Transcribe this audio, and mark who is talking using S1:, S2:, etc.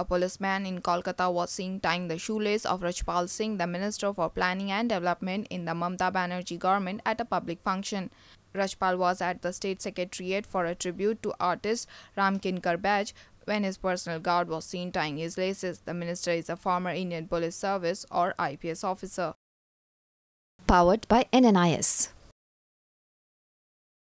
S1: A policeman in Kolkata was seen tying the shoelace of Rachpal Singh, the Minister for Planning and Development in the Mamata Banerjee government, at a public function. Rachpal was at the State Secretariat for a tribute to artist Ramkinkar Baij when his personal guard was seen tying his laces. The minister is a former Indian Police Service or IPS officer.
S2: Powered by NNIS.